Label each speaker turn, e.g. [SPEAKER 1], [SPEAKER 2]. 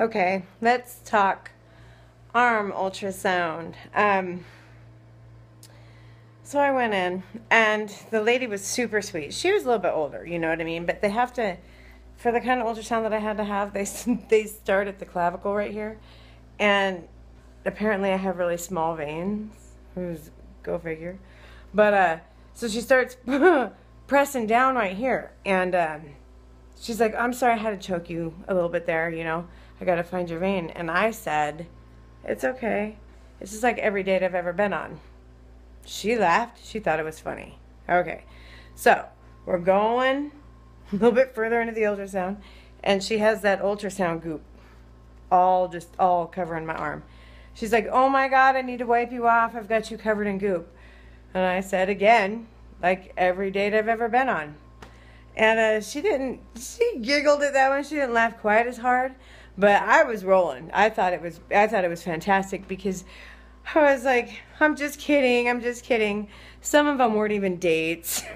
[SPEAKER 1] Okay, let's talk arm ultrasound. Um, so I went in, and the lady was super sweet. She was a little bit older, you know what I mean? But they have to, for the kind of ultrasound that I had to have, they they start at the clavicle right here, and apparently I have really small veins. Who's go figure? But uh, so she starts pressing down right here, and um, she's like, "I'm sorry, I had to choke you a little bit there. You know, I got to find your vein." And I said, "It's okay. It's just like every date I've ever been on." She laughed. She thought it was funny. Okay, so we're going a little bit further into the ultrasound, and she has that ultrasound goop all just all covering my arm. She's like, "Oh my God, I need to wipe you off. I've got you covered in goop." And I said again, like every date I've ever been on. And uh, she didn't. She giggled at that one. She didn't laugh quite as hard, but I was rolling. I thought it was. I thought it was fantastic because I was like, I'm just kidding. I'm just kidding. Some of them weren't even dates.